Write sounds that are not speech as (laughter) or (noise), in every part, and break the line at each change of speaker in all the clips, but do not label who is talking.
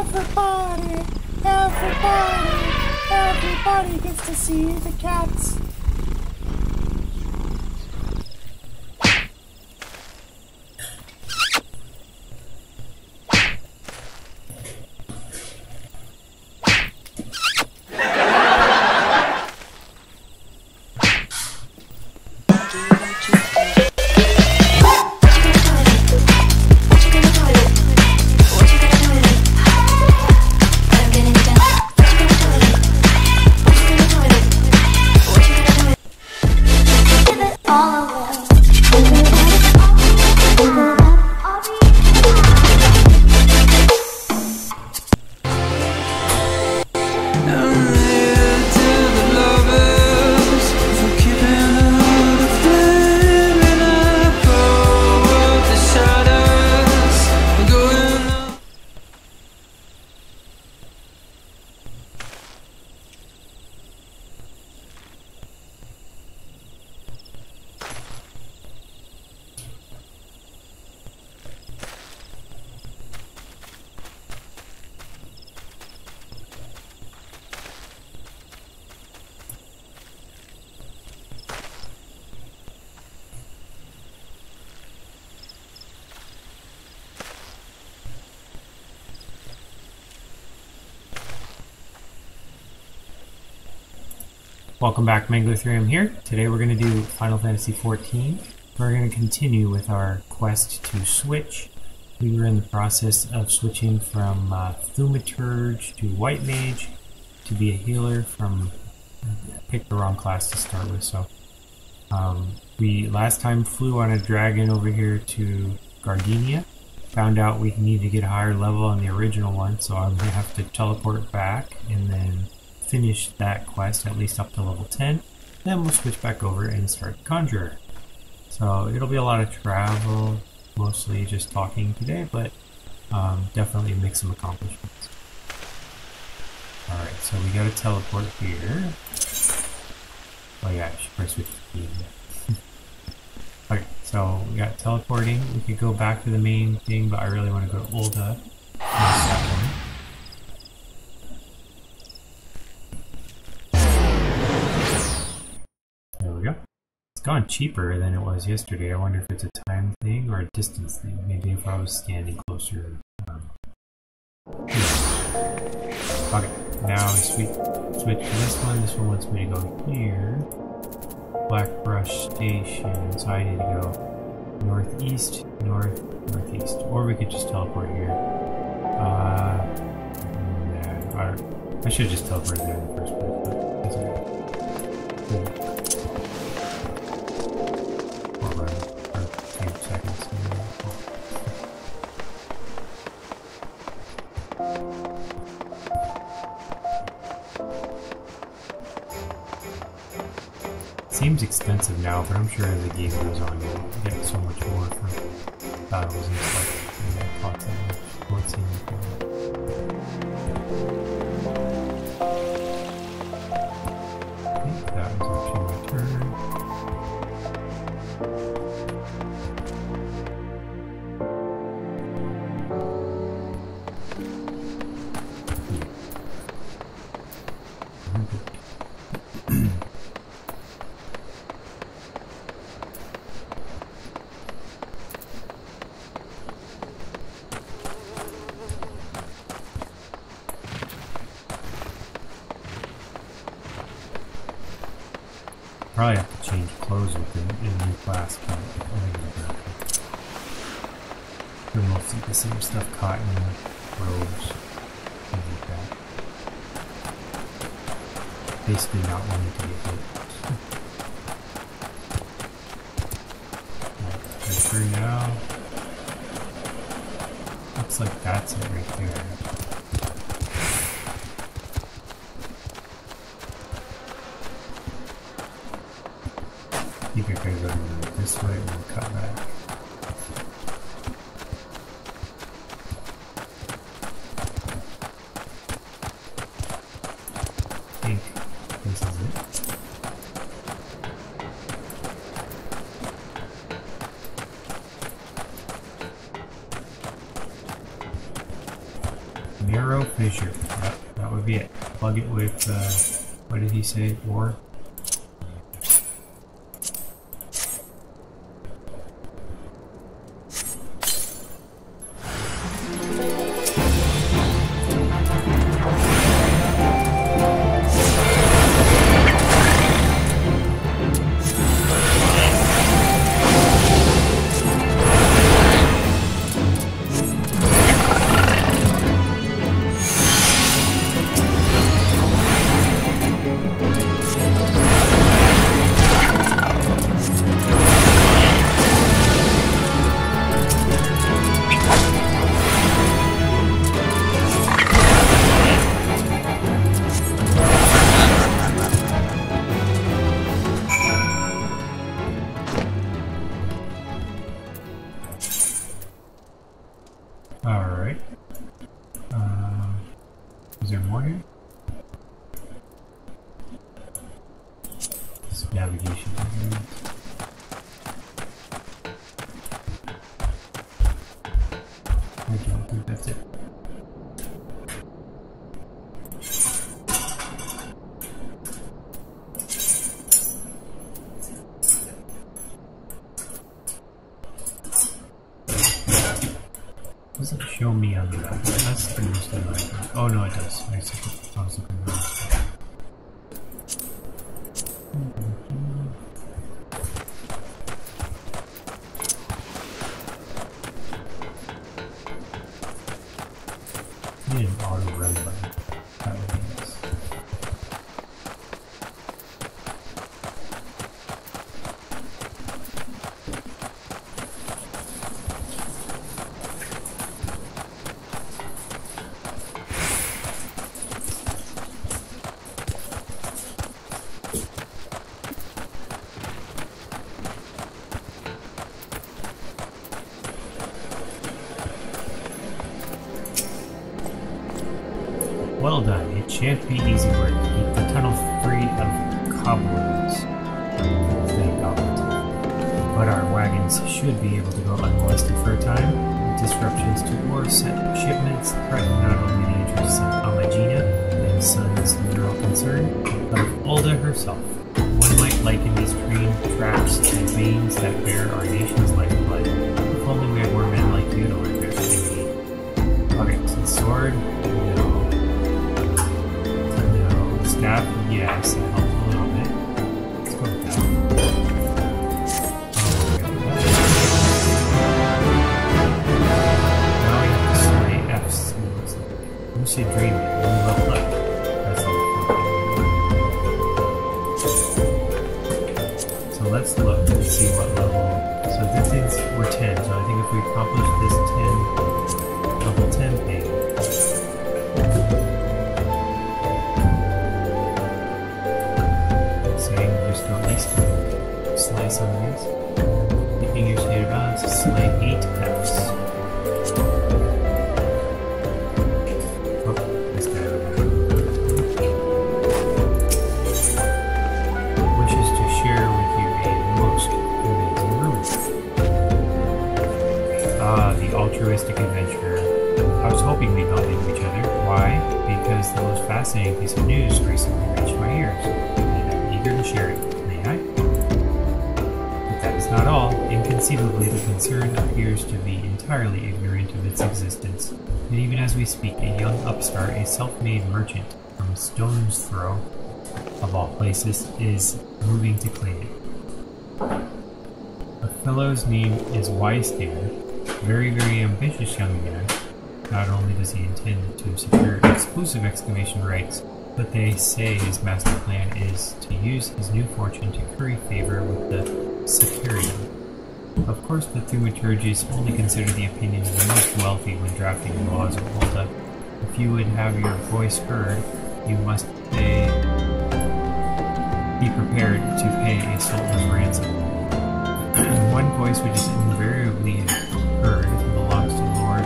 Everybody, everybody, everybody gets to see the cats. Welcome back, Mangler3M here. Today we're going to do Final Fantasy XIV. We're going to continue with our quest to switch. We were in the process of switching from uh, Thaumaturge to White Mage to be a healer from... I picked the wrong class to start with, so... Um, we last time flew on a dragon over here to Gridania. Found out we need to get a higher level on the original one, so I'm going to have to teleport back and then finish that quest, at least up to level 10. Then we'll switch back over and start Conjurer. So it'll be a lot of travel, mostly just talking today, but um, definitely make some accomplishments. Alright, so we gotta teleport here. Oh yeah, I should first switch Okay, so we got teleporting. We could go back to the main thing, but I really want to go to Ul'dah. It's gone cheaper than it was yesterday. I wonder if it's a time thing or a distance thing. Maybe if I was standing closer. Um, okay, now we switch to this one. This one wants me to go here. Blackbrush Station. So I need to go northeast, north, northeast. Or we could just teleport here. Uh, nah, I should just teleport there in the first place. Seems expensive now, but I'm sure as the game goes on, you'll get so much more for battles and stuff. Plug it with, uh, what did he say? Ore? Navigation. Shan't be easy work. Keep the tunnel free of cobwebs. Yes, self-made merchant from Stone's Throw, of all places, is moving to claim it. The fellow's name is Wystander, very, very ambitious young man. Not only does he intend to secure exclusive excavation rights, but they say his master plan is to use his new fortune to curry favor with the Securium. Of course, the thaumaturges only consider the opinion of the most wealthy when drafting laws of Volta. If you would have your voice heard, you must pay, be prepared to pay a sultan's ransom. One voice which is invariably heard belongs to Lord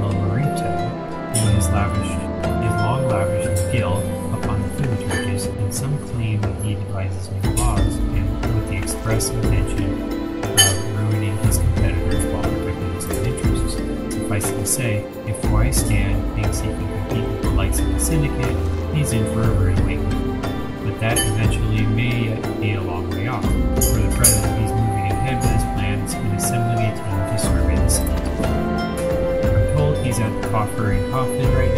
Lolorito, who has lavished his long lavished skill upon the thaumaturges, and some claim that he devises new laws, and with the express intention I to say, if Stan thinks he can compete with the likes of the Syndicate, he's in for a rude awakening. But that eventually may be a long way off. For the present, he's moving ahead with his plans and assembling a team to survey the city. I'm told he's at the Coffer and Coffin right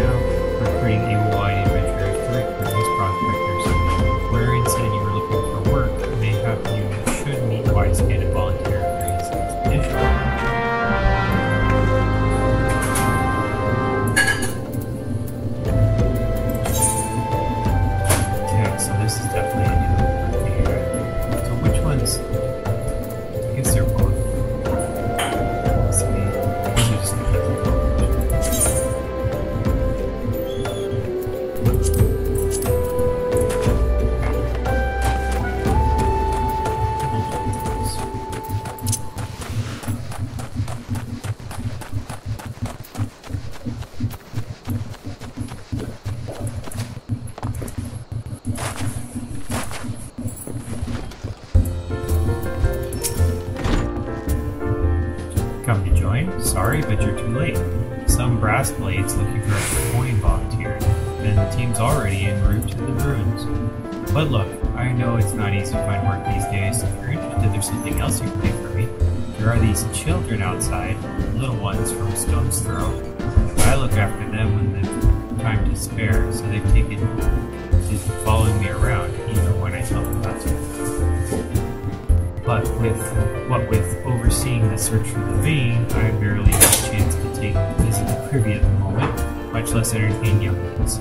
ones.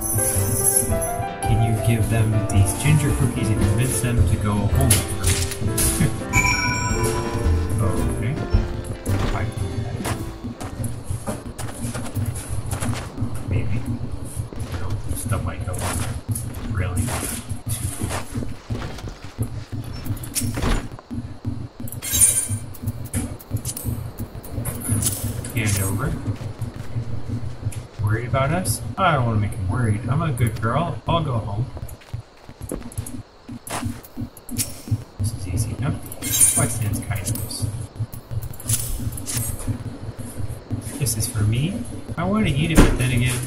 Can you give them these ginger cookies and convince them to go home (laughs) okay. That. Maybe. Stuff might go on. Really. Hand over. Worried about us? I don't want to make him worried. I'm a good girl. I'll go home. This is easy enough. Stands kindness? This is for me? I want to eat it, but then again,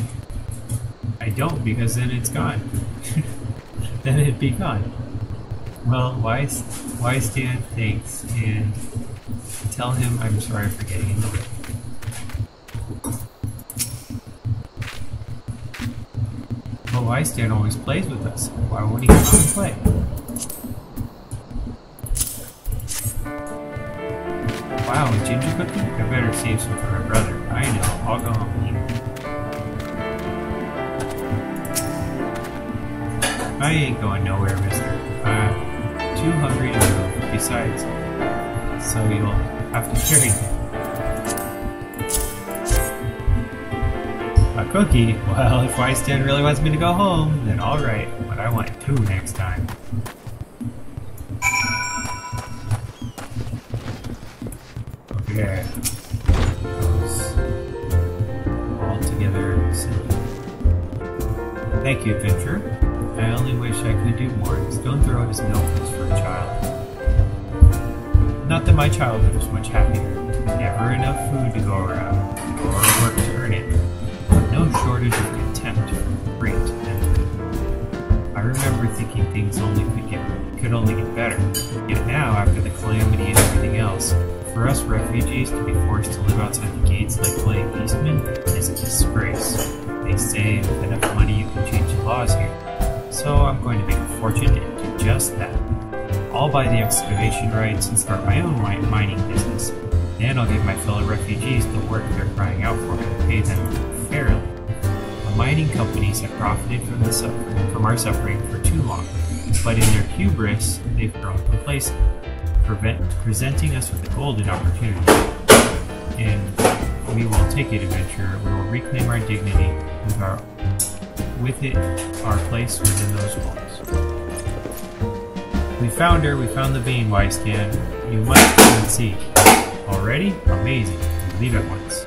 I don't because then it's gone. (laughs) then it'd be gone. Well, why, why stand thanks and tell him I'm sorry for getting in the way. Stan always plays with us? Why won't he come out and play? Wow, ginger cookie? I better save some for my brother. I know, I'll go home eat. I ain't going nowhere, mister. I'm too hungry to. Besides, so you'll have to carry me. Cookie? Well, if Wystan really wants me to go home, then alright, but I want two next excavation rights and start my own mi- mining business. Then I'll give my fellow refugees the work they're crying out for and pay them fairly. The mining companies have profited from, the from our suffering for too long, but in their hubris, they've grown complacent, prevent, presenting us with a golden opportunity. And we will take it, adventurer. We will reclaim our dignity with our with it our place within those walls. We found her, we found the vein, Wystan. You must come and see. Already? Amazing. Leave at once.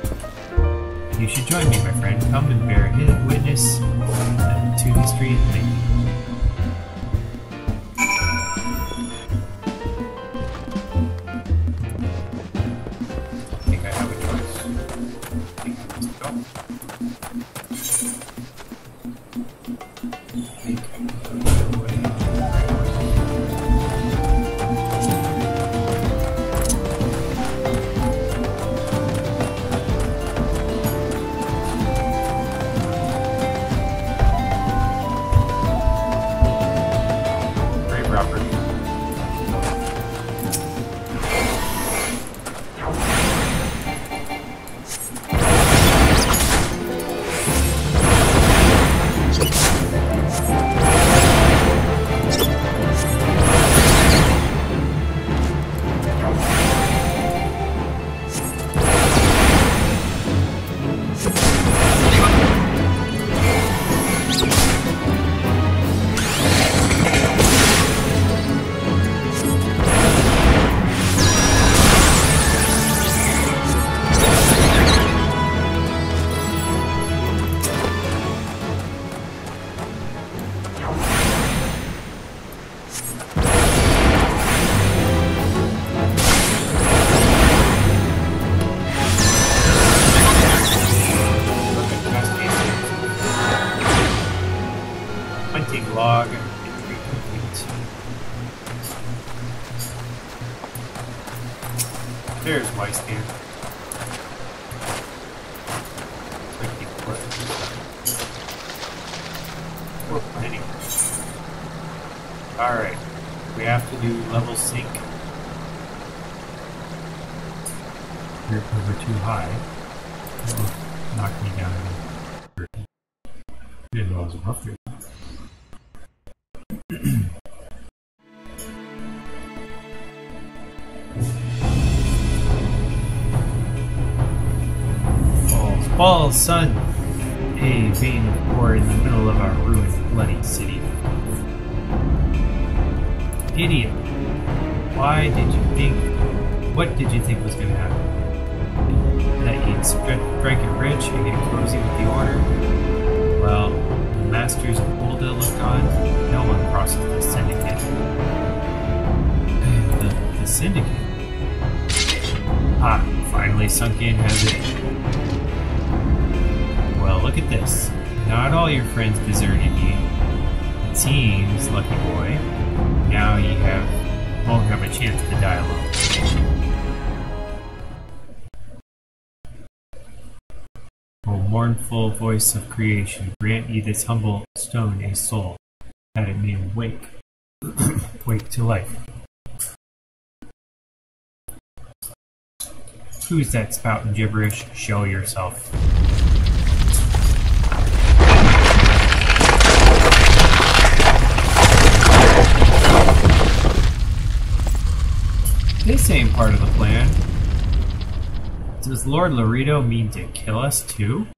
You should join me, my friend. Come and bear witness to the street sunk in, has it? Well, look at this. Not all your friends deserted you. It seems, lucky boy, now you have won't have a chance to die alone. O mournful voice of creation, grant ye this humble stone a soul, that it may wake, (clears throat) wake to life. Who's that spouting gibberish? Show yourself. This ain't part of the plan. Does Lord Lolorito mean to kill us too?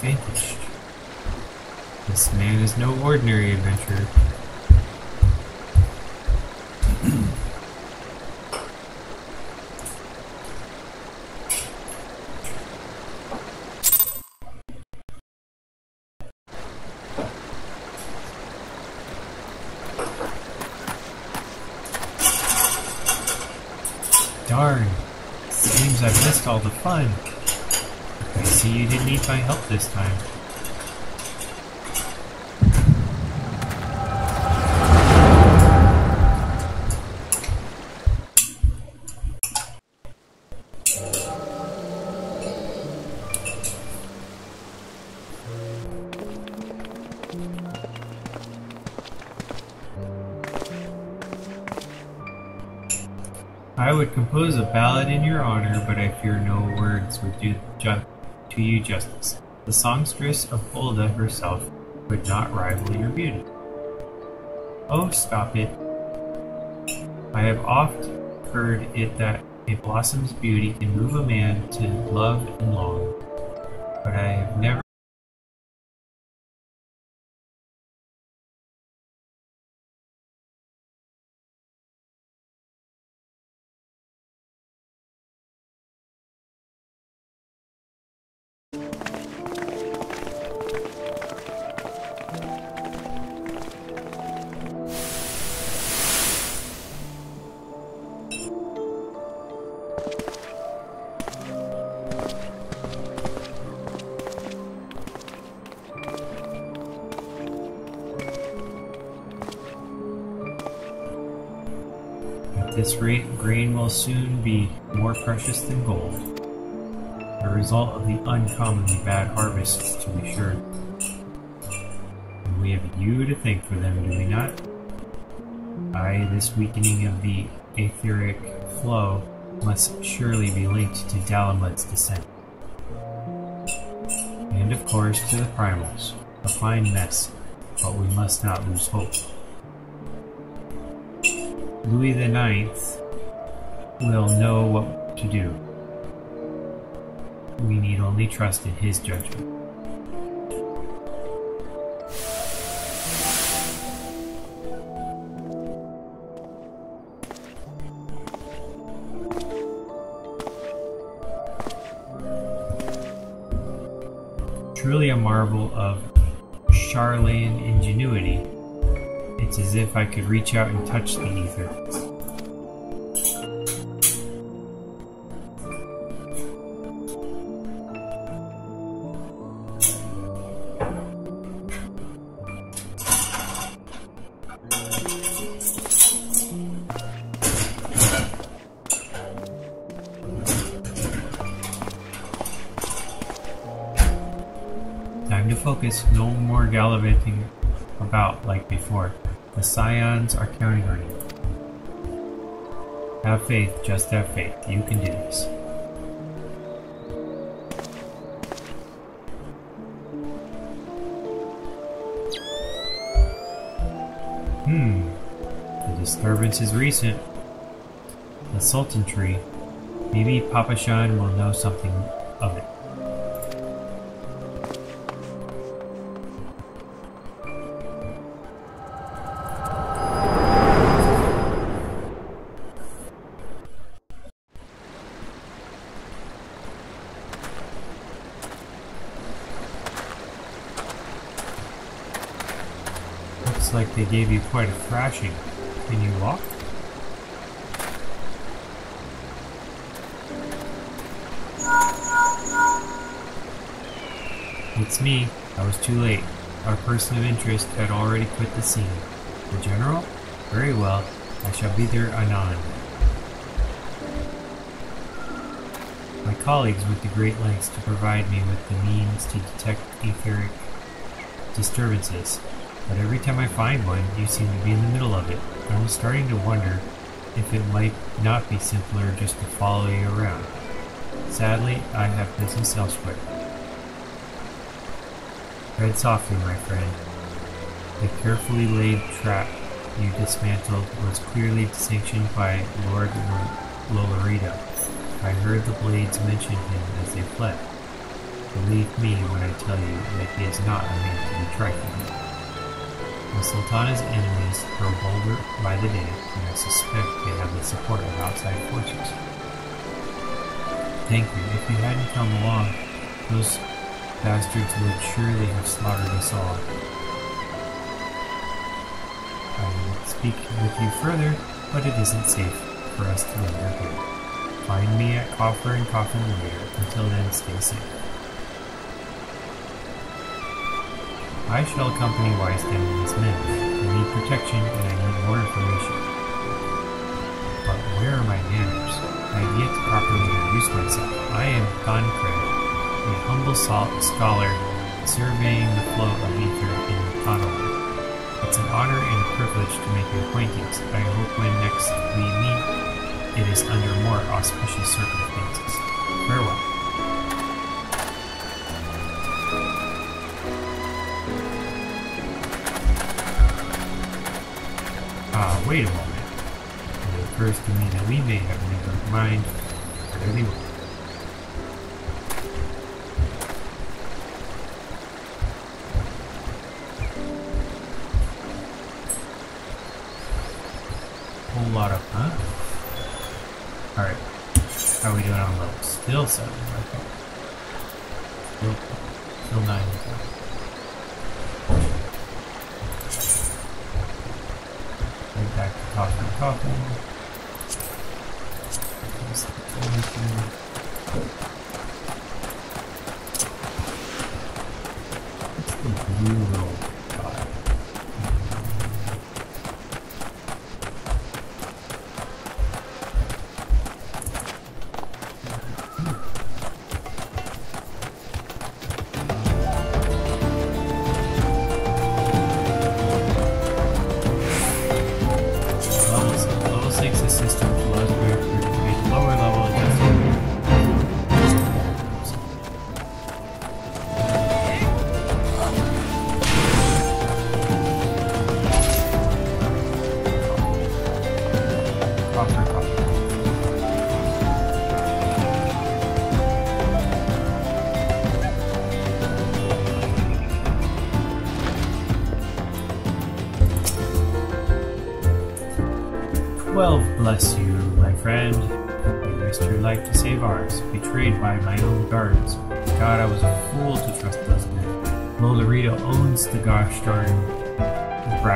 Vanquished. This man is no ordinary adventurer. Darn. Seems I've missed all the fun. I help this time. I would compose a ballad in your honor, but I fear no words would do to you justice. The songstress of Ul'dah herself could not rival your beauty. Oh, stop it. I have oft heard it that A blossom's beauty can move a man to love and long, but I have never precious than gold. A result of the uncommonly bad harvests, to be sure. And we have you to thank for them, do we not? Aye, this weakening of the etheric flow must surely be linked to Dalamud's descent. And of course to the primals. A fine mess, but we must not lose hope. Louis Ninth will know what to do. We need only trust in his judgment. Truly a marvel of Sharlayan ingenuity. It's as if I could reach out and touch the ether. Focus, no more gallivanting about like before. The Scions are counting on you. Have faith, just have faith. You can do this. Hmm. The disturbance is recent. The Sultan tree. Maybe Papashan will know something Looks like they gave you quite a thrashing. Can you walk? It's me. I was too late. Our person of interest had already quit the scene. The general? Very well. I shall be there anon. My colleagues went to great lengths to provide me with the means to detect etheric disturbances, but every time I find one, you seem to be in the middle of it. I'm starting to wonder if it might not be simpler just to follow you around. Sadly, I have business elsewhere. Tread softly, my friend. The carefully laid trap you dismantled was clearly sanctioned by Lord Lolorito. I heard the blades mention him as they fled. Believe me when I tell you that he is not a man to be trifled with. The Sultana's enemies grow bolder by the day, and I suspect they have the support of outside forces. Thank you. If you hadn't come along, those bastards would surely have slaughtered us all. I would speak with you further, but it isn't safe for us to linger here. Find me at Coffer and Coffin later. Until then, stay safe. I shall accompany Wisdom and his men. I need protection and I need more information. But where are my manners? I have yet to properly introduce myself. I am Thancred, a humble scholar surveying the flow of ether in Conover. It's an honor and a privilege to make your acquaintance. I hope when next we meet, it is under more auspicious circumstances. Wait a moment. It occurs to me that we may have never mind really well.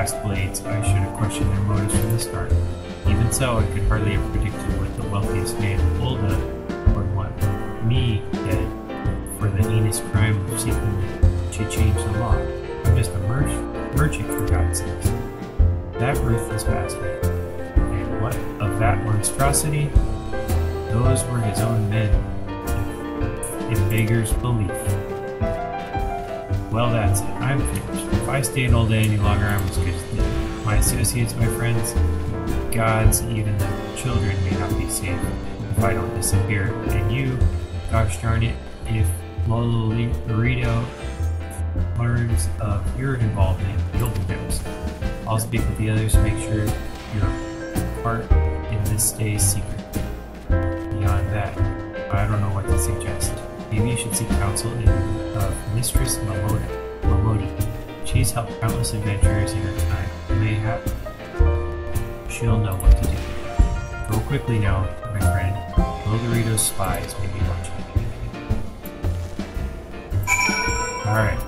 Brass blades. I should have questioned their motives from the start. Even so, I could hardly have predicted what the wealthiest man in Ul'dah would want. Me, dead, for the heinous crime of seeking to change the law. I'm just a mer- merchant, for God's sake. That ruthless bastard. And what of that monstrosity? Those were his own men, in beggar's belief. Well, that's it. I'm finished. Stayed all day any longer, I'm as good. My associates, my friends, gods, even the children may not be safe if I don't disappear. And you, gosh darn it, if Lolorito learns of your involvement, you'll be next. I'll speak with the others to make sure your part in this stays secret. Beyond that, I don't know what to suggest. Maybe you should seek counsel in, of Mistress Momodi. She's helped countless adventurers in her time. Mayhap she'll know what to do. Go quickly now, my friend. Lolorito's spies may be watching. Alright,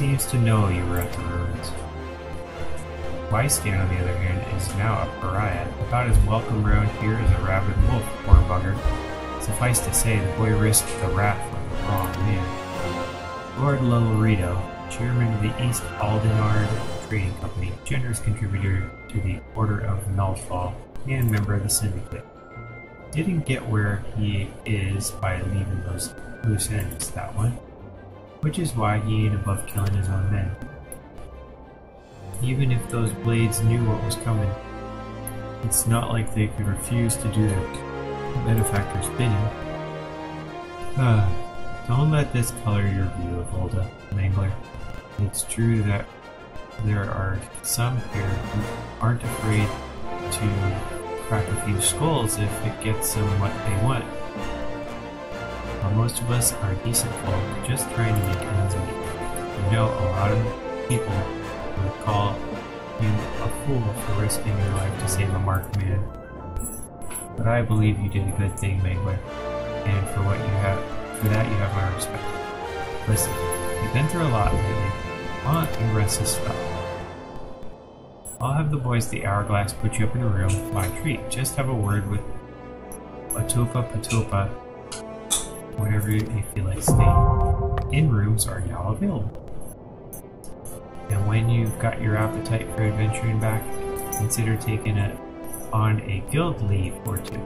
seems to know you were at the ruins. Wystan, on the other hand, is now a pariah, about as welcome round here as a rabid wolf, poor bugger. Suffice to say, the boy risked the wrath of the wrong man. Lord Lolorito, chairman of the East Aldenard Trading Company, generous contributor to the Order of Nald'thal, and member of the Syndicate. Didn't get where he is by leaving those loose ends, that one. Which is why he ain't above killing his own men. Even if those blades knew what was coming, it's not like they could refuse to do their benefactor's bidding. Ah, don't let this color your view of Ul'dah, Mangler. It's true that there are some here who aren't afraid to crack a few skulls if it gets them what they want. While most of us are decent folk, just trying to make ends meet. You know, a lot of people would call you a fool for risking your life to save a marked man. But I believe you did a good thing, Mangler, and for what you have, for that you have my respect. Listen, you've been through a lot lately. Why don't you rest a spell? I'll have the boys the Hourglass put you up in a room a tree. Just have a word with Otopa Pottopa whenever you feel like staying. In rooms are now available. And when you've got your appetite for adventuring back, consider taking it on a guildleve or two.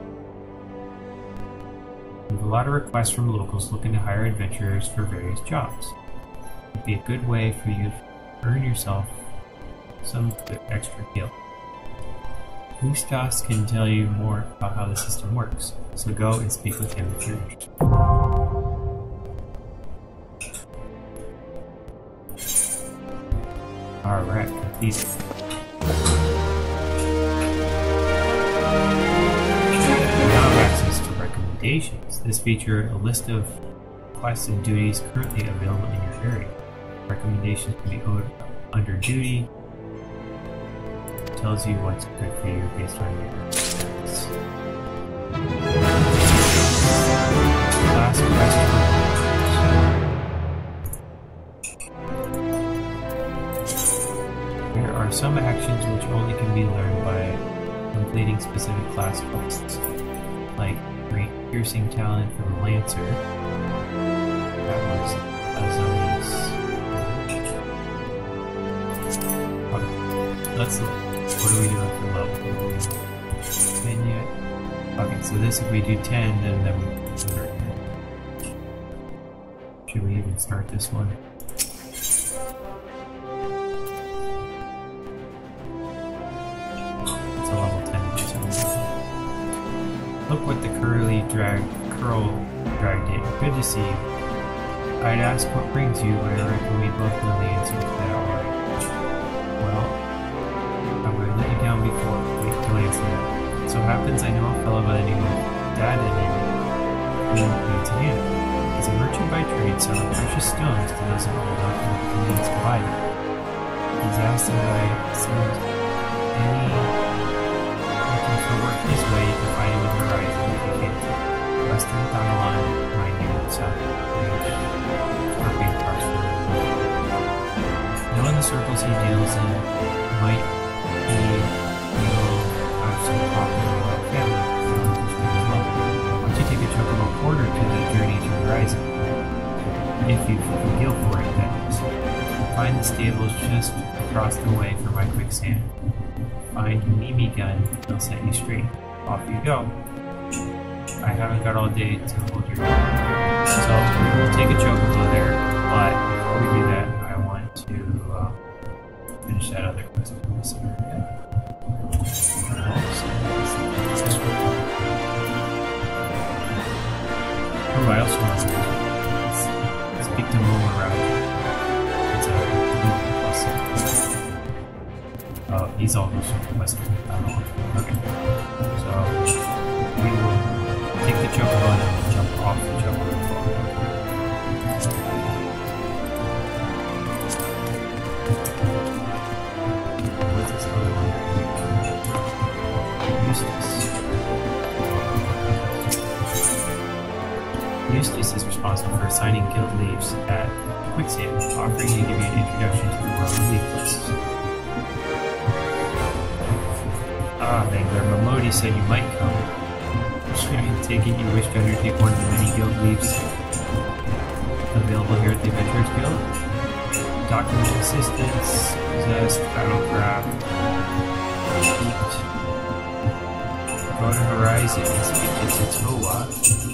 We have a lot of requests from locals looking to hire adventurers for various jobs. It'd be a good way for you to earn yourself some extra gil. Gustas can tell you more about how the system works, so go and speak with him you're interested. Alright, completed. Now access to recommendations. This feature a list of quests and duties currently available in your area. Recommendations can be owed under duty, tells you what's good for you based on your stats. Some actions which only can be learned by completing specific class quests, like Great Piercing Talent from Lancer. That was. Okay, let's look. What are we doing for level? 10 yet? Okay, so this if we do 10, then, then we can 10. Should we even start this one? Good to see you. I'd ask what brings you, but I reckon we both know the answer to that already. Well, I would have let you down before. Wait till answer that. So happens I know a fellow by the name of Dadin who needs a hand. He's a merchant by trade, selling precious stones to those in hold up and the means to buy them. He's asked if I send any looking for work his way, can find him in Horizon if you can. Western the line, new south range, Scorpion Parks Knowing the circles he deals in might be you'll have some popular about family. Don't you take a chunk of a quarter to the journey to Horizon? If you feel for it, is. Find the stables just across the way from my quicksand. Find Mimi gun, they'll set you straight. Off you go. I haven't got all day to hold your. So we'll take a joke chocobo there, but Quicksand, offering you to be an introduction to the world of Leafless. Ah, Mangler, Momodi said you might come. Taking you wish to undertake one of the many guildleves available here at the Adventurers Guild. Document assistance, possessed, battlecraft, sheet. Go to Horizon, speak to Toa.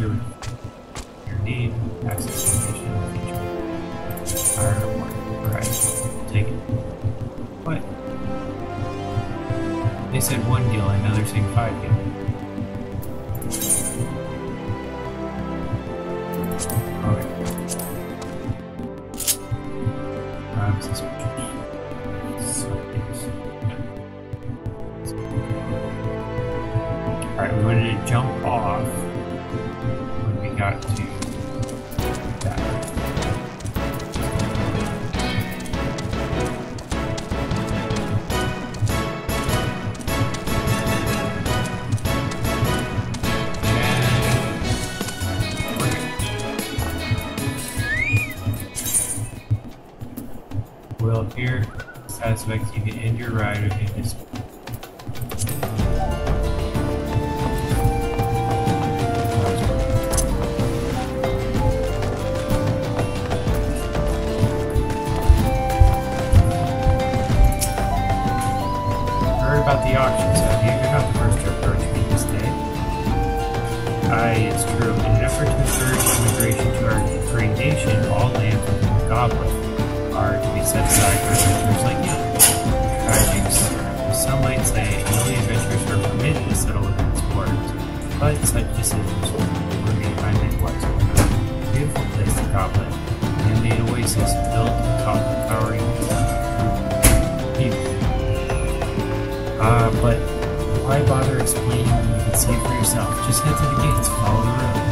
security. aspects, you can end your ride. yourself. Just head to the gates, follow the road.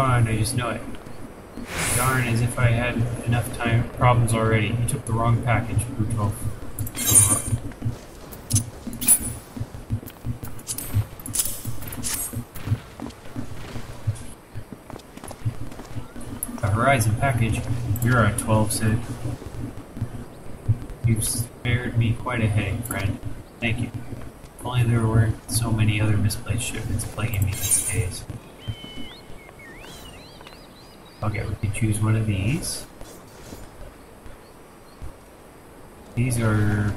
Gone, I just know it. Darn, as if I had enough time problems already. You took the wrong package, 12. The Horizon package, you're a 12 said. You've spared me quite a headache, friend. Thank you. If only there weren't so many other misplaced shipments plaguing me these days. Okay, we can choose one of these. These are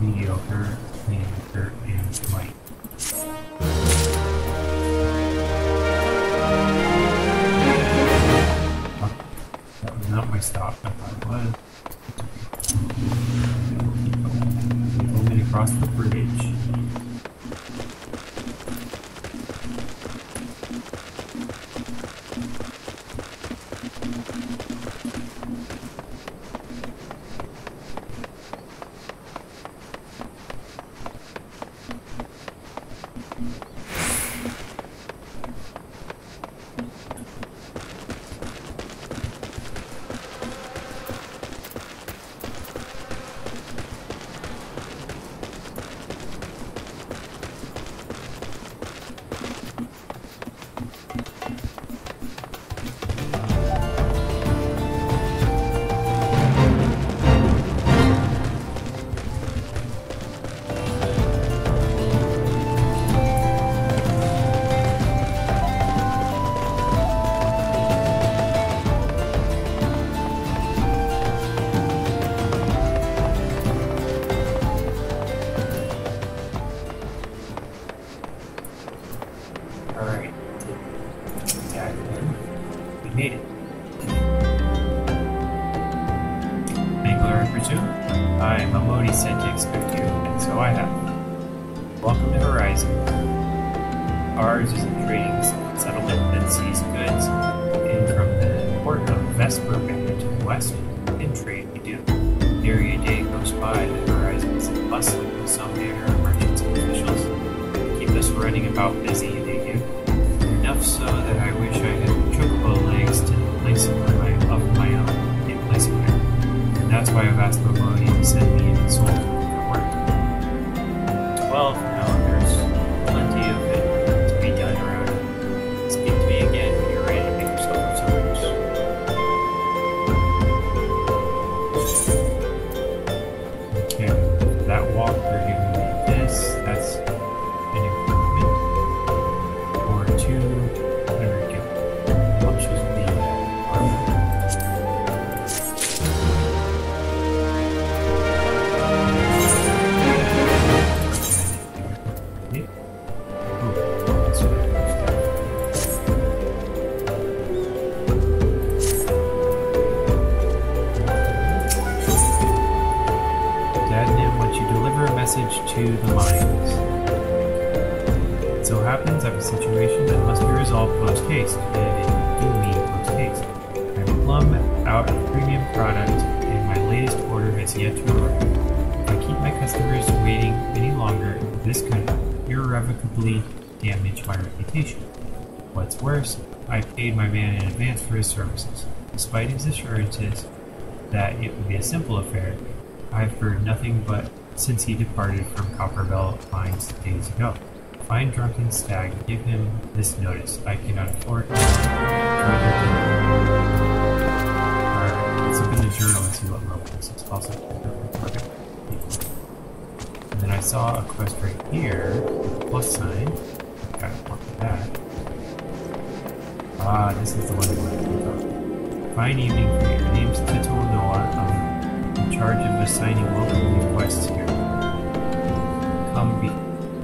mediocre, mediocre, and light. Oh, that was not my stop. I thought it was. Moving across the bridge. Advance for his services. Despite his assurances that it would be a simple affair, I've heard nothing but since he departed from Copperbell Mines days ago. Find drunken stag, give him this notice. I cannot afford delay. Alright, let's the journal and see what level this is. Target. And then I saw a quest right here, plus sign. Gotta work with that. Ah, this is the one I wanted to look up. Fine evening for you. Your name's Tito Noah. I'm in charge of assigning local requests here. Come be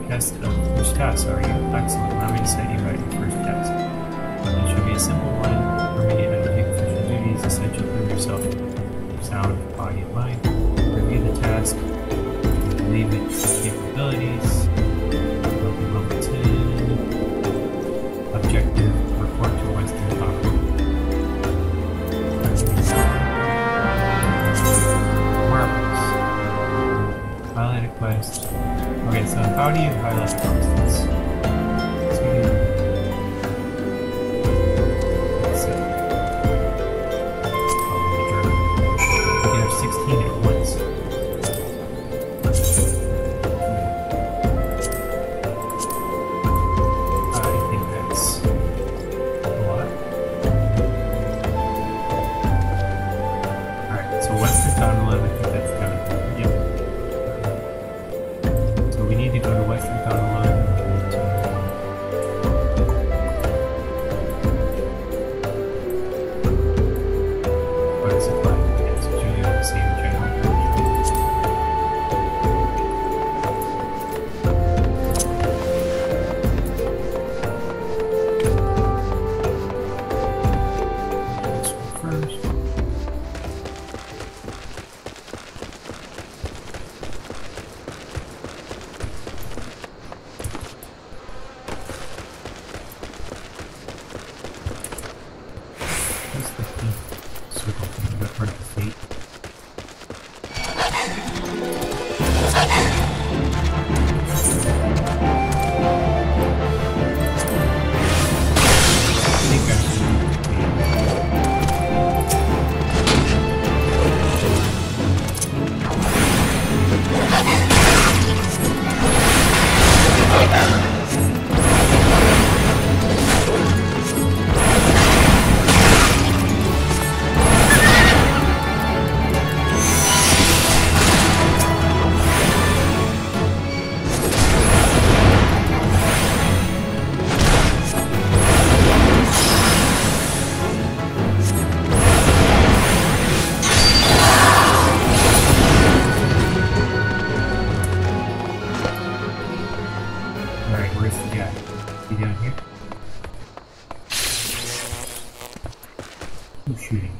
test of which task are you? Excellent. Allow me to set you right first task. It should be a simple one for me to undertake official duties, essential prove yourself sound body and mind. Review the task. Leave it capabilities. How do you highlight? Alright, where's the guy? He down here? Who's shooting?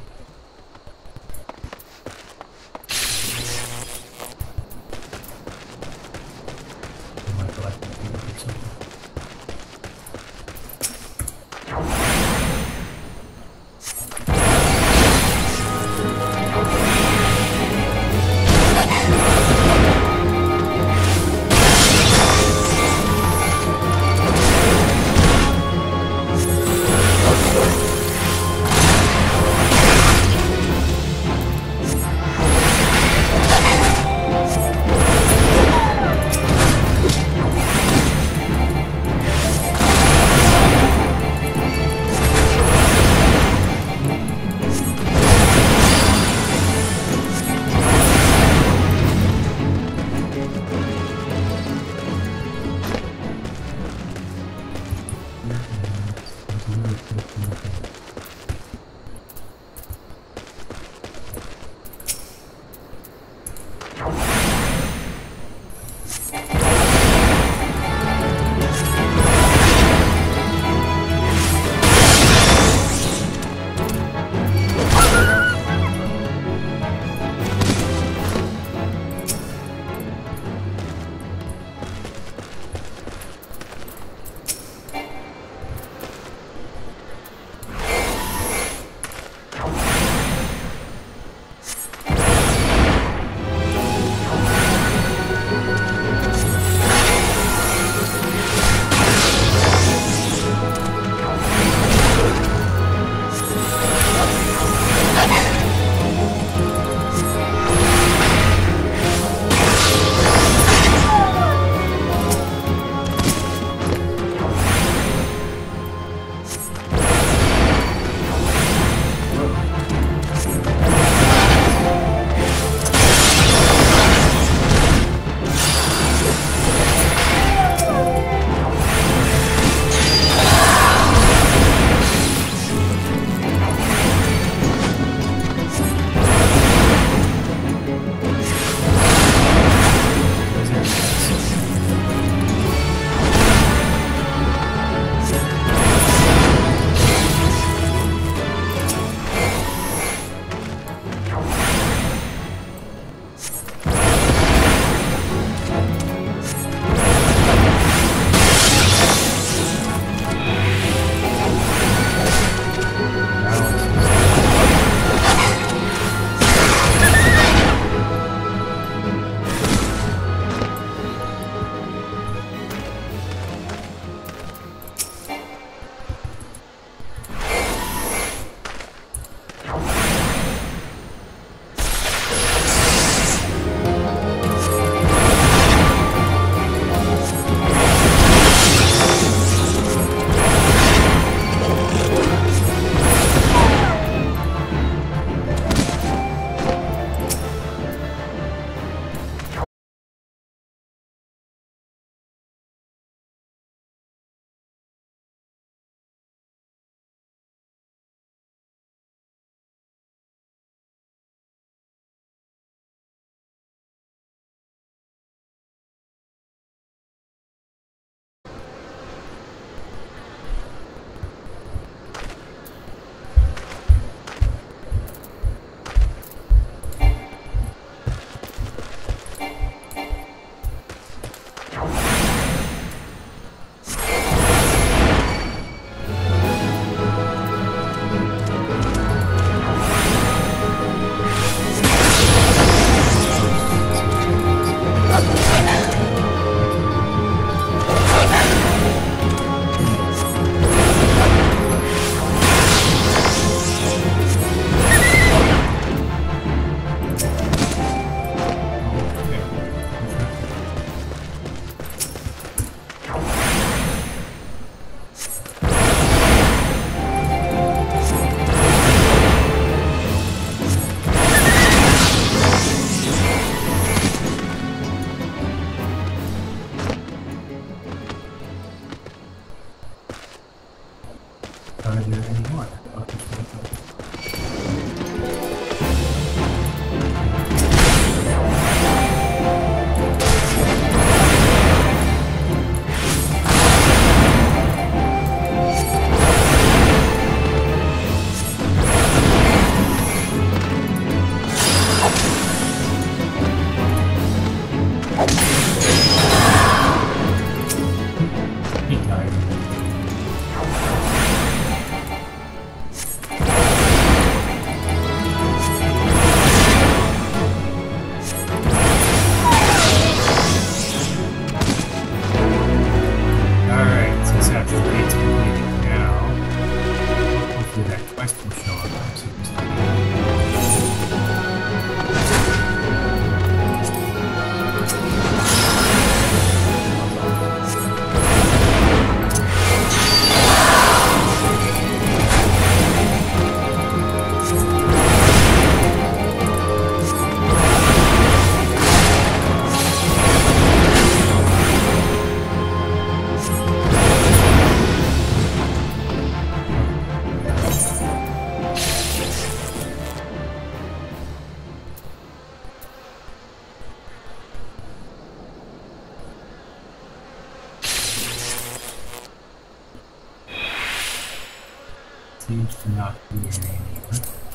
Seems to not be here anymore.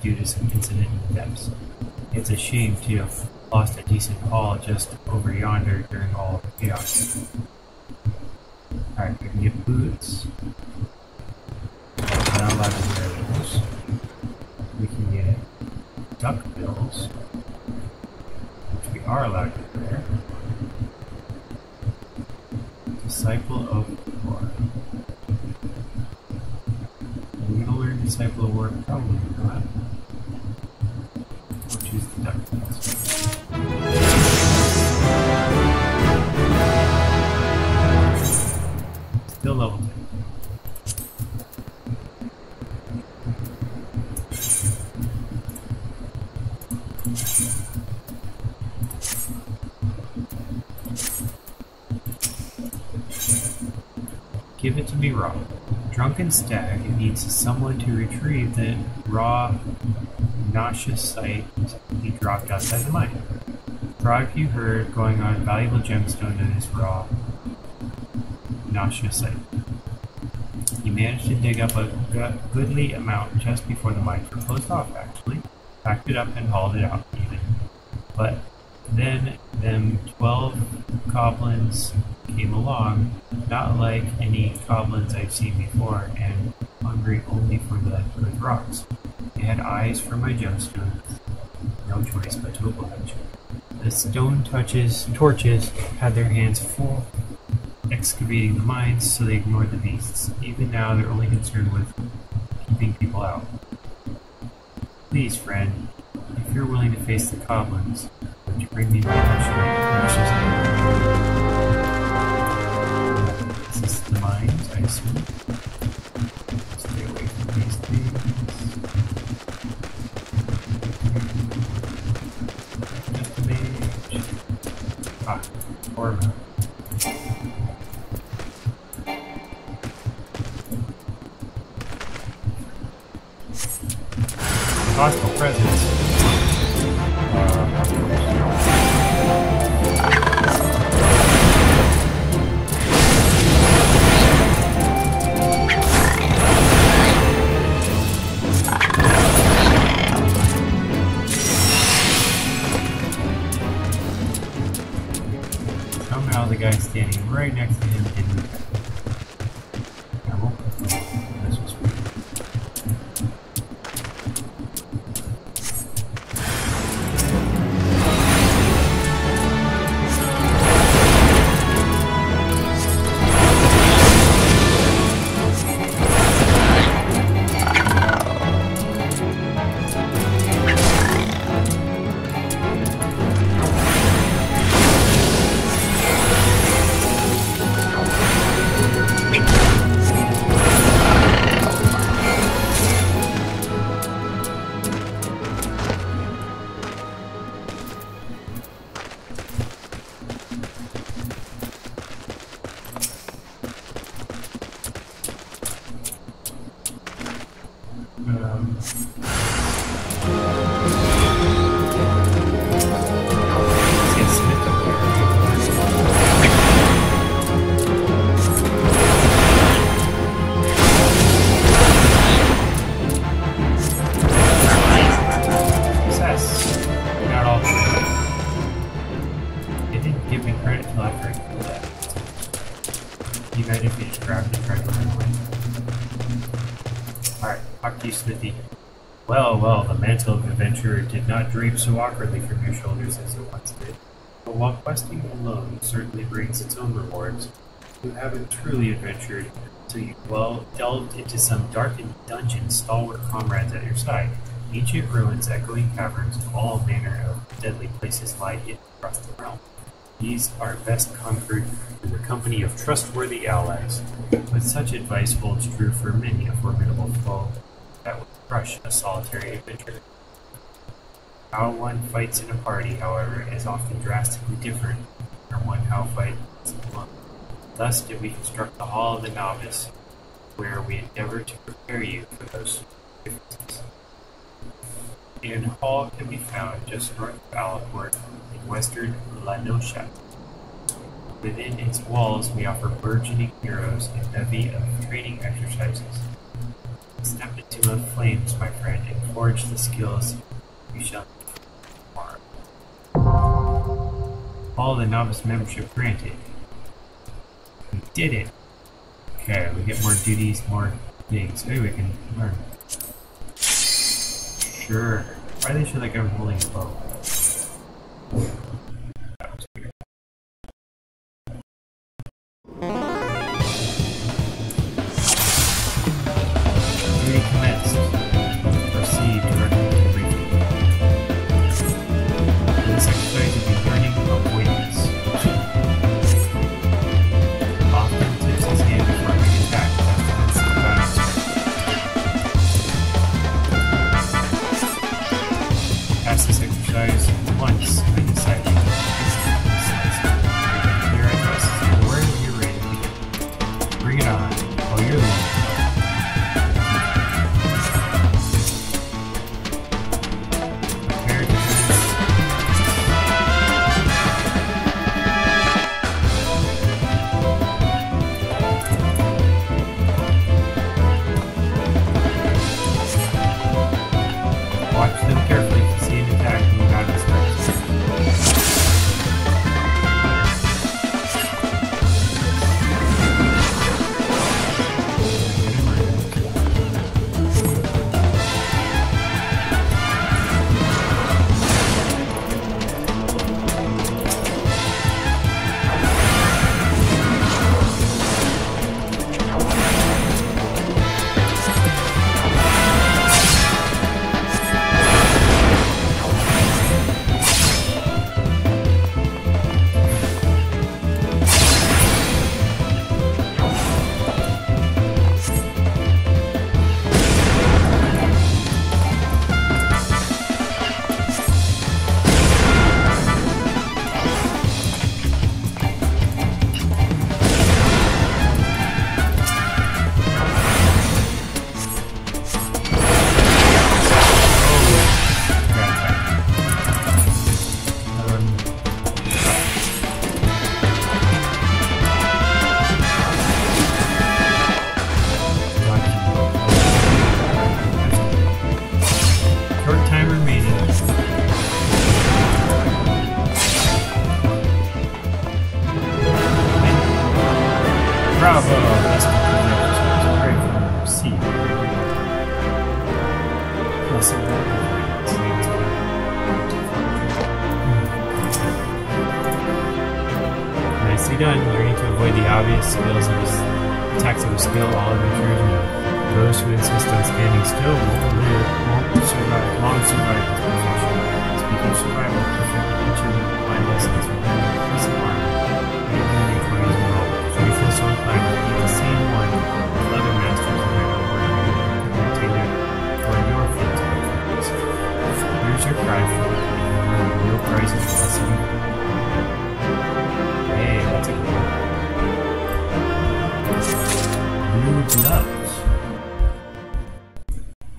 Due to some incident in the depths. It's a shame to have lost a decent haul just over yonder during all the chaos. Alright, get boots. Stag needs someone to retrieve the raw, nauseous sight he dropped outside the mine. Product you heard going on valuable gemstone to this raw, nauseous sight. He managed to dig up a goodly amount just before the mines were closed off, actually. Packed it up and hauled it out, even. But then them 12 goblins came along, not like any goblins I've seen before, and hungry only for the good rocks. They had eyes for my gemstones. No choice but to oblige. The stone touches torches had their hands full excavating the mines, so they ignored the beasts. Even now, they're only concerned with keeping people out. Please, friend, if you're willing to face the goblins, would you bring me my mines, not drape so awkwardly from your shoulders as it once did. But while questing alone certainly brings its own rewards, you haven't truly adventured until you've well delved into some darkened dungeon, stalwart comrades at your side. Ancient ruins, echoing caverns, all manner of deadly places lie hidden across the realm. These are best conquered in the company of trustworthy allies. But such advice holds true for many a formidable foe that would crush a solitary adventurer. How one fights in a party, however, is often drastically different from one how fights alone. Thus did we construct the Hall of the Novice, where we endeavor to prepare you for those differences. An hall can be found just north of Aleport in western La Noscea. Within its walls, we offer burgeoning heroes a bevy of training exercises. Step into the flames, my friend, and forge the skills you shall All the novice membership granted. We did it! Okay, we get more duties, more things. Maybe we can learn. Sure. Why they feel like I'm holding a bow? Done. Learning to avoid the obvious skills his attacks of skill all adventurers know. Those who insist on standing still won't live, won't survive, long survive this profession. Speaking of survival, each of my lessons from him with a piece of armor and a unity for his world. Joyful sword climber, be the same one with other masters of their own and for your. Here's your prize for the of prizes. Gloves.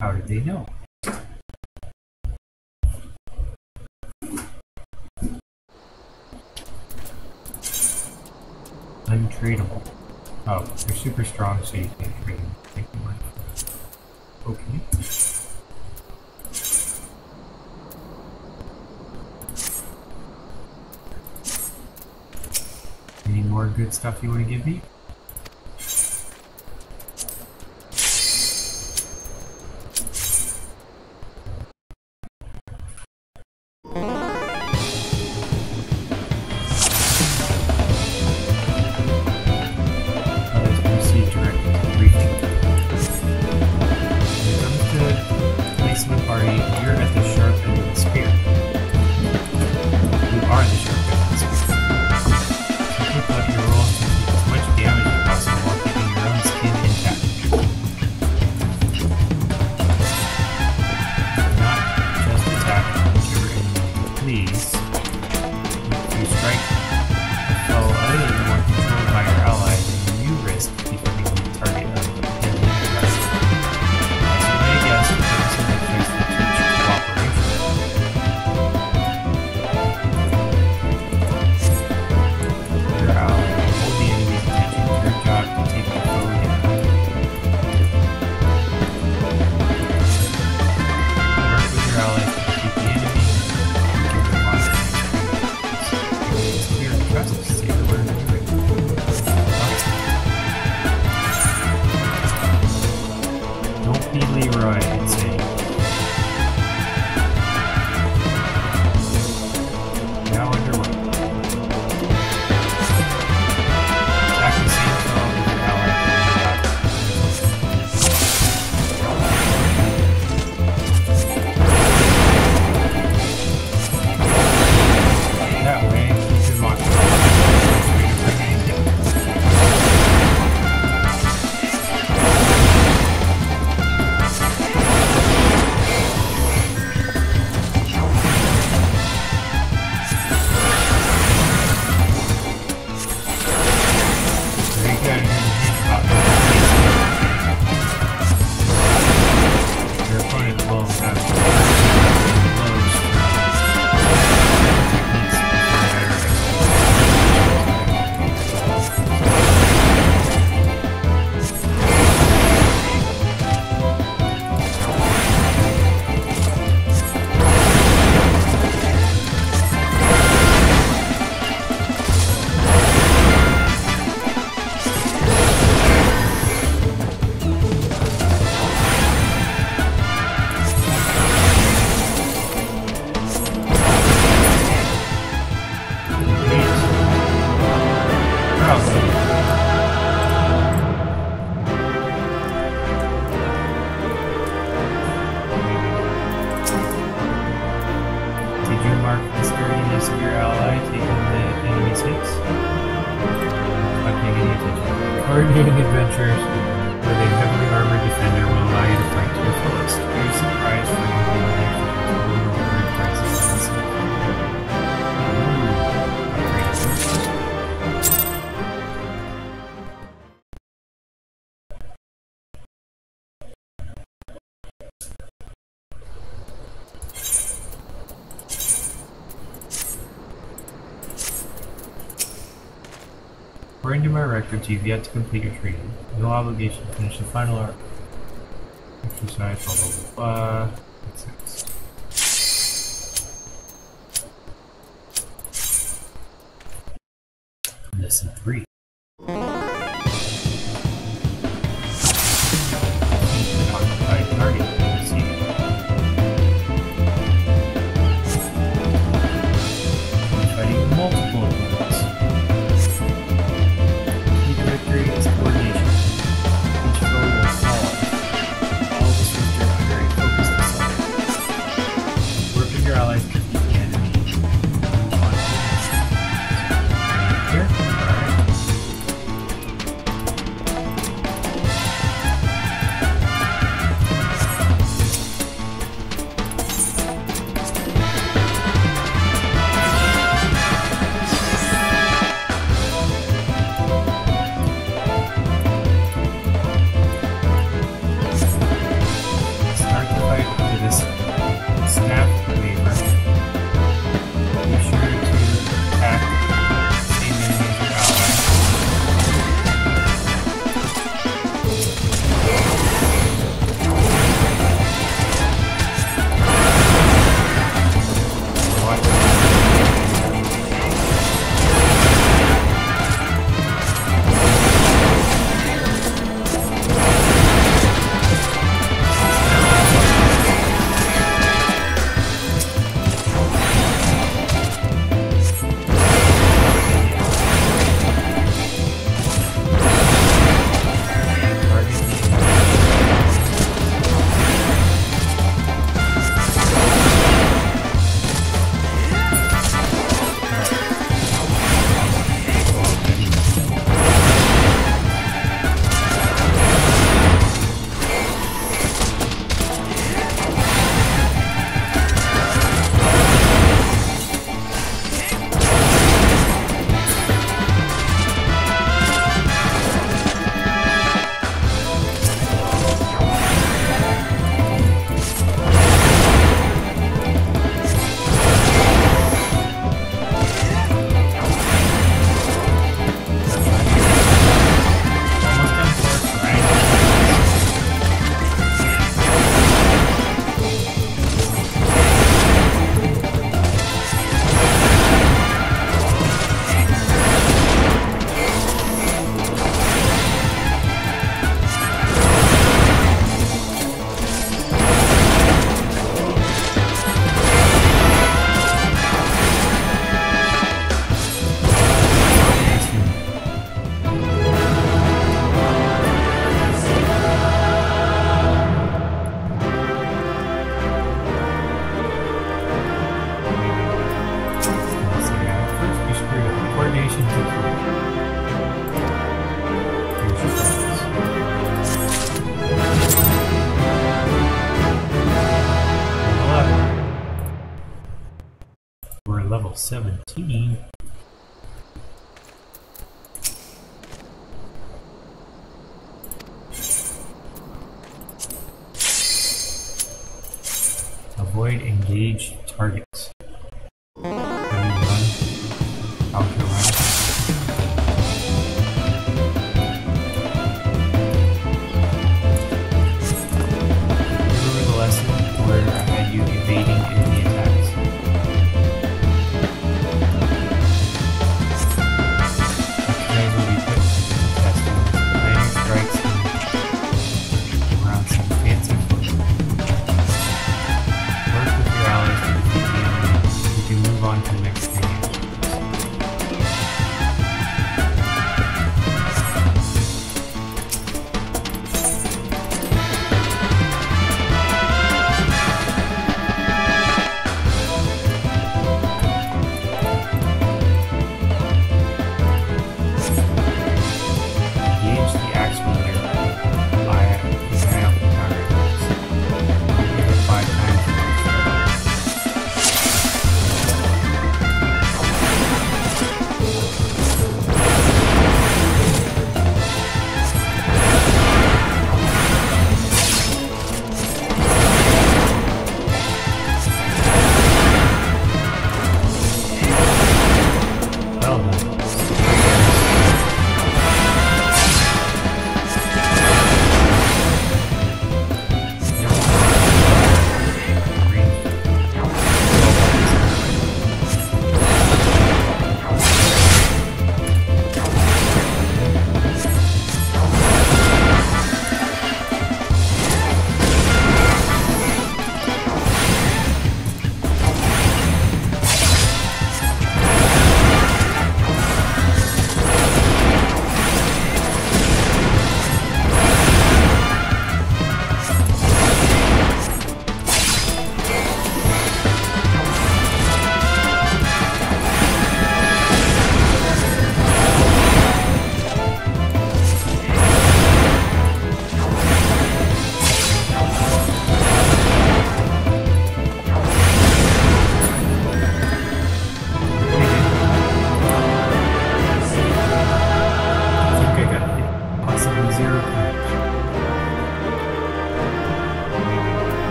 How did they know? Untradeable. Oh, they're super strong, so you can't trade them. Take them. Okay. Any more good stuff you want to give me? you've yet to complete your training. No obligation to finish the final arc. Exercise, blah blah blah. Uh, blah. That's next. Lesson 3.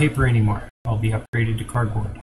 Paper anymore. I'll be upgraded to cardboard.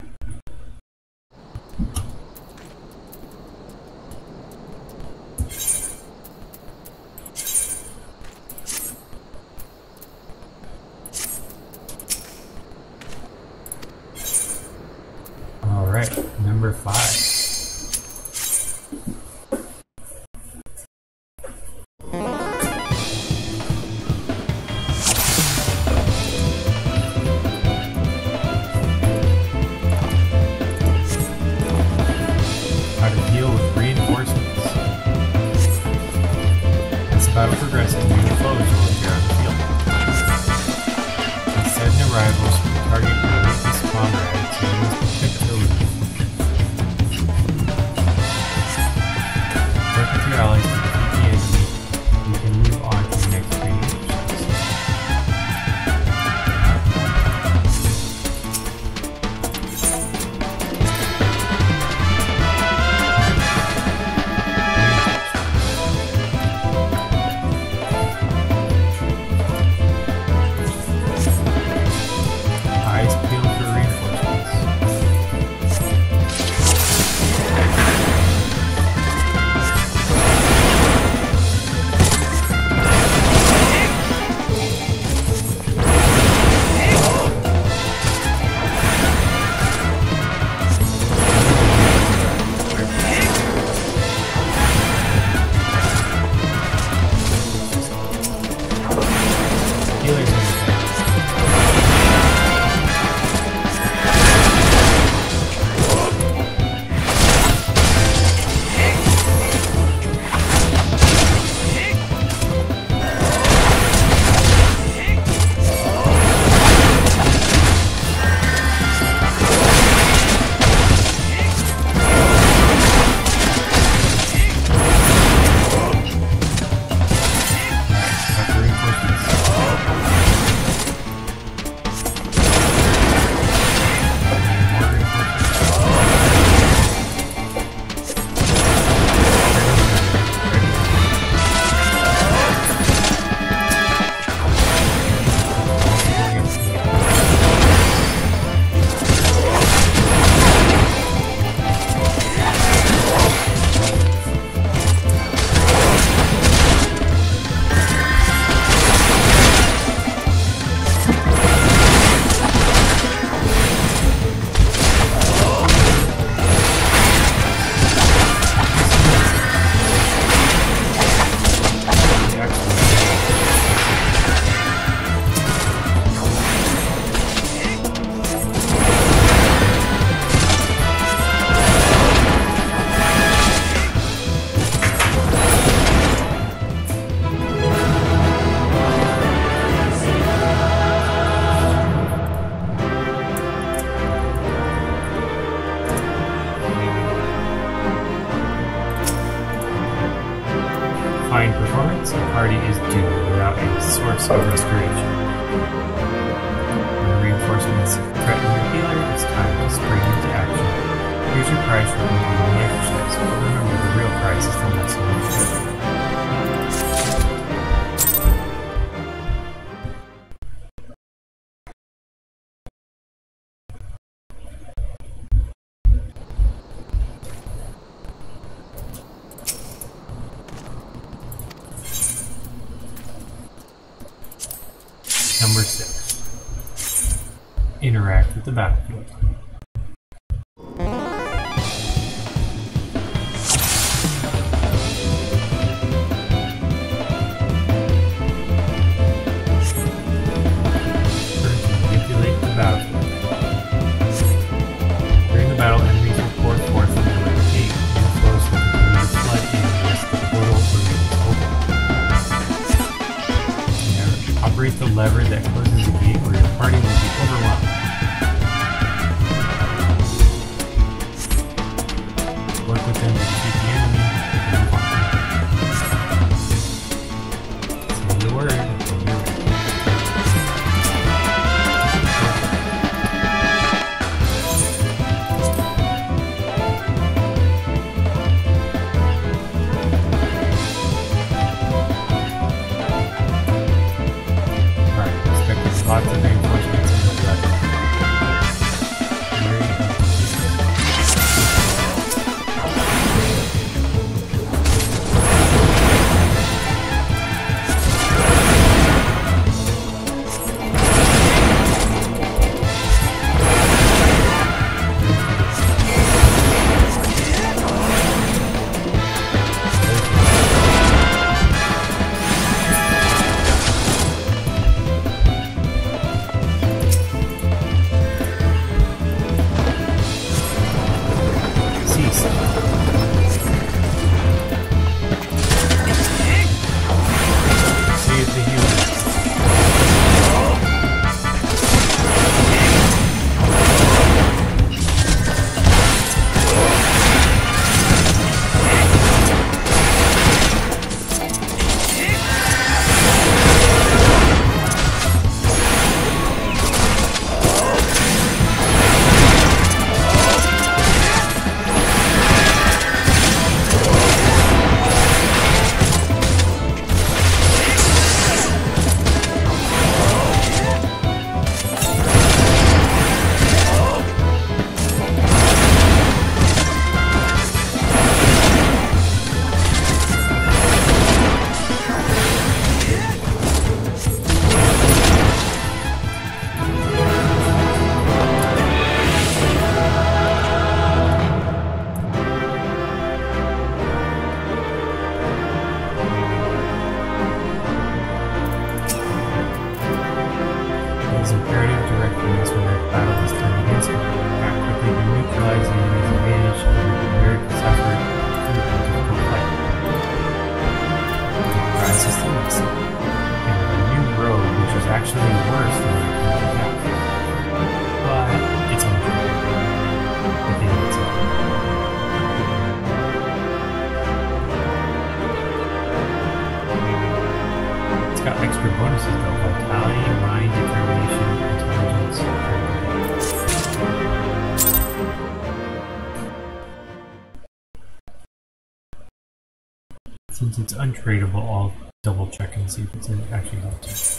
untradeable. I'll double check and see if it's actually locked.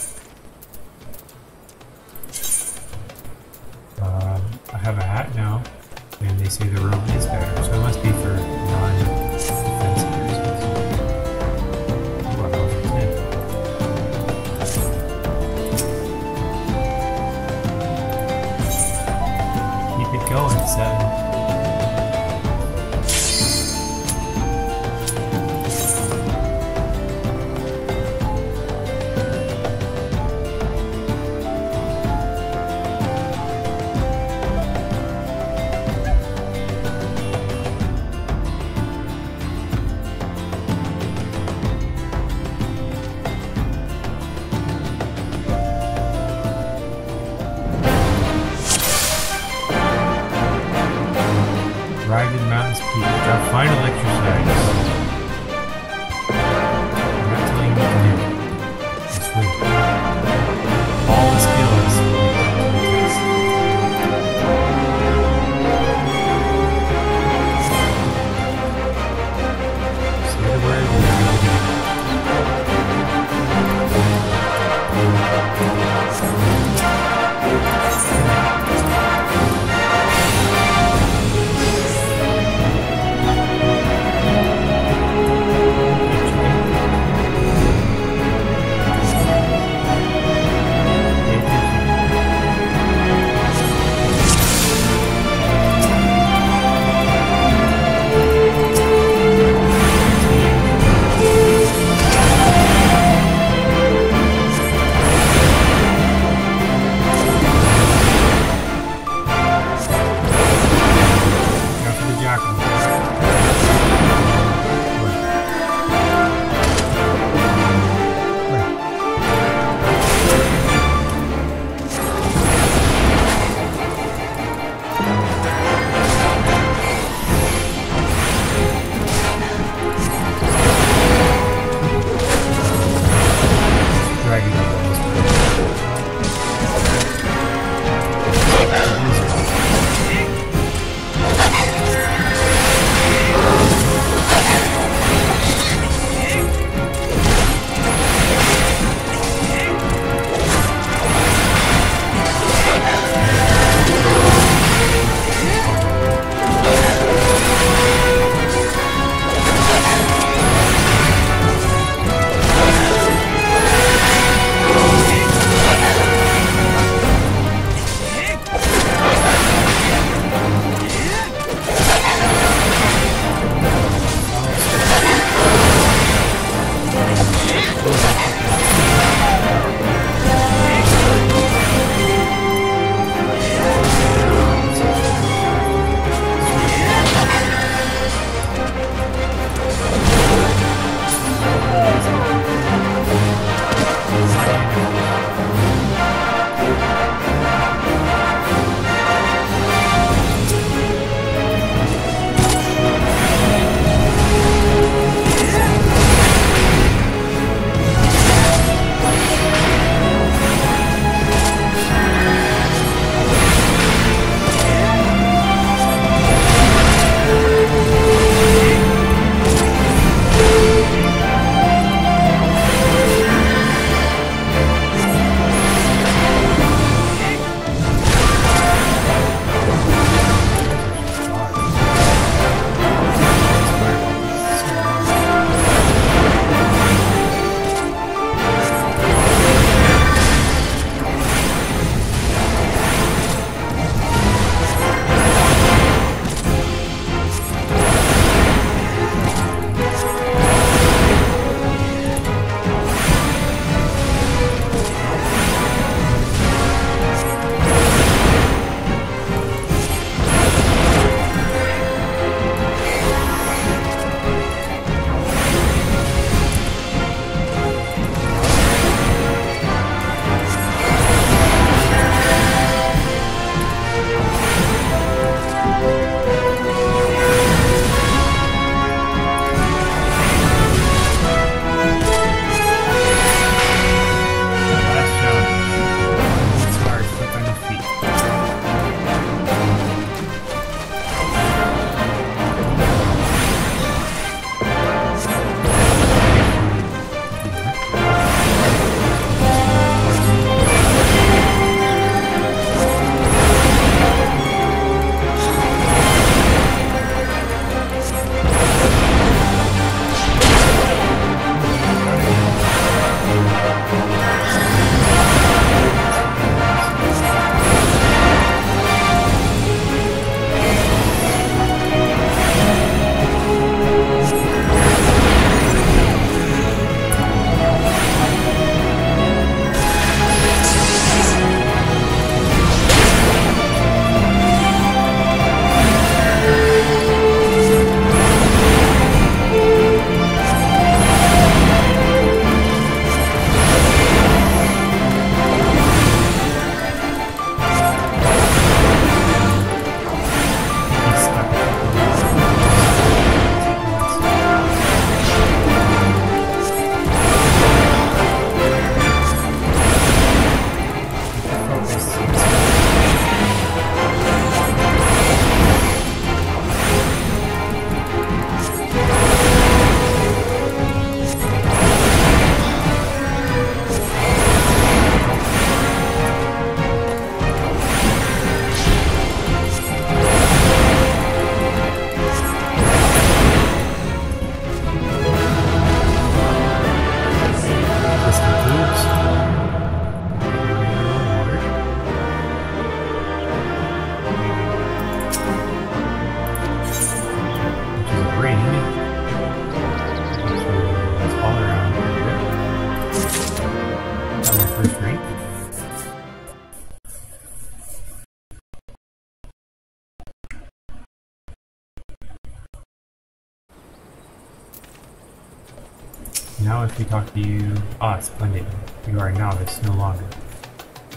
Now if we talk to you... Ah, splendid. You are a novice, no longer.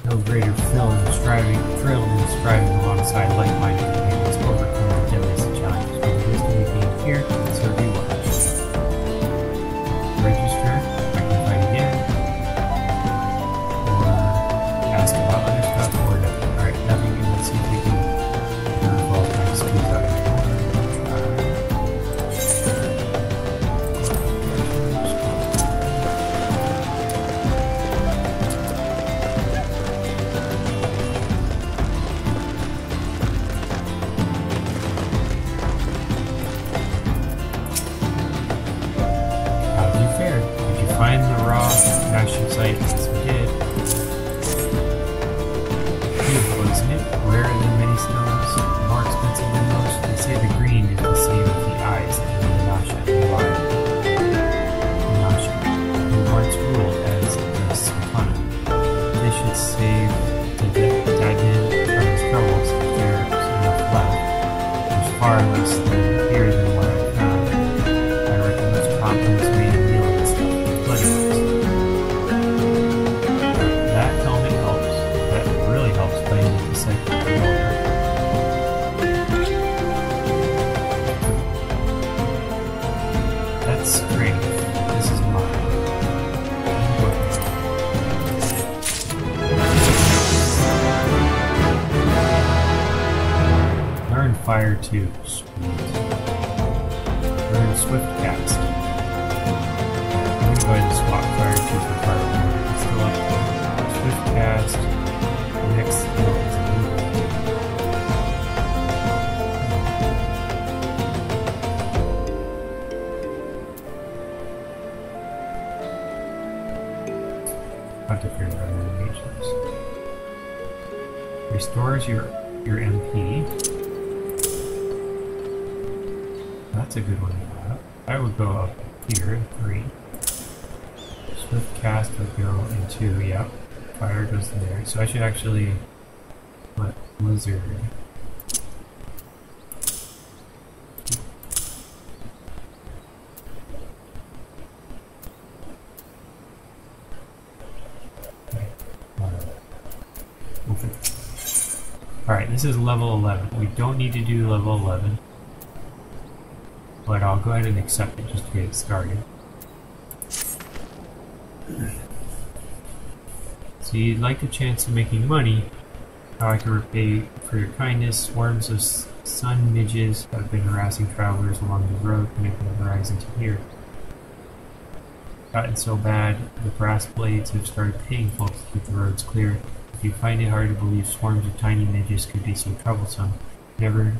No greater thrill than striving, thrill than striving alongside like-minded actually. We'll fix it. Alright, this is level 11. We don't need to do level 11 but I'll go ahead and accept it just to get it started. So you'd like a chance of making money, how I can repay for your kindness, swarms of sun midges have been harassing travelers along the road connecting the horizon to here. Gotten so bad, the brass blades have started paying folks to keep the roads clear. If you find it hard to believe swarms of tiny midges could be so troublesome, never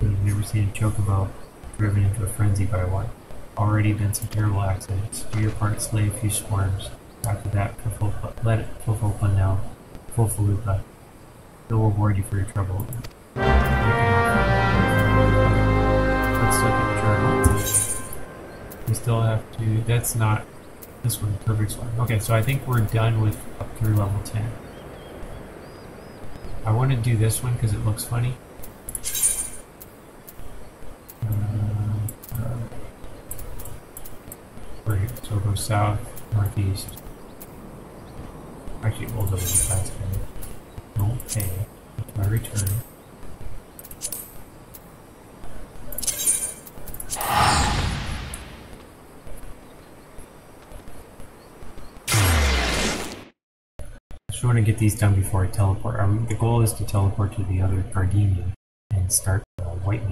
I've never seen a chocobo driven into a frenzy by one. Already been some terrible accidents. Do your part, slay a few swarms. After that, Fufulpa- let it Fufulpa know. Fufulupa. Uh, He'll reward you for your trouble. Let's look at the journal. We still have to. That's not this one. Perfect one. Okay, so I think we're done with up through level 10. I want to do this one because it looks funny. Uh, uh, right, so go south, northeast. Actually, we'll go really fast. Okay, my return. just want to get these done before I teleport. Um, the goal is to teleport to the other Gridania and start the White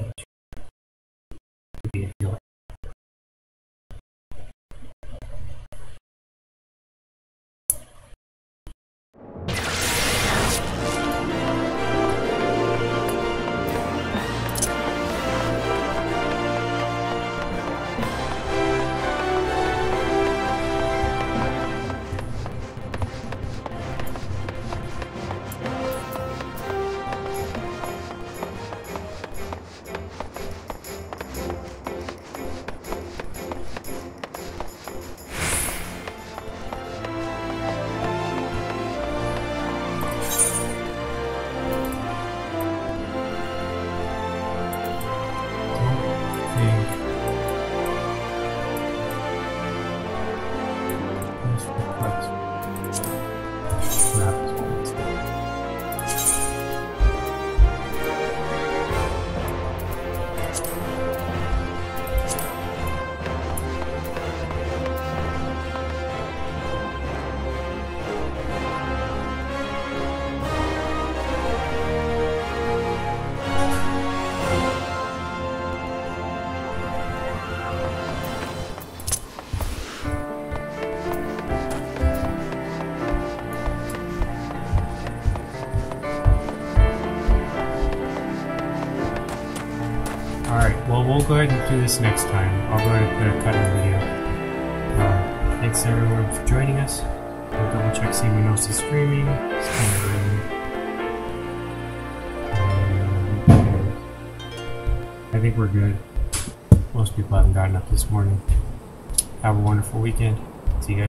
go ahead and do this next time. I'll go ahead and put a cut in the video. Uh, thanks everyone for joining us. I'll double check see anyone else is streaming. Um, I think we're good. Most people haven't gotten up this morning. Have a wonderful weekend.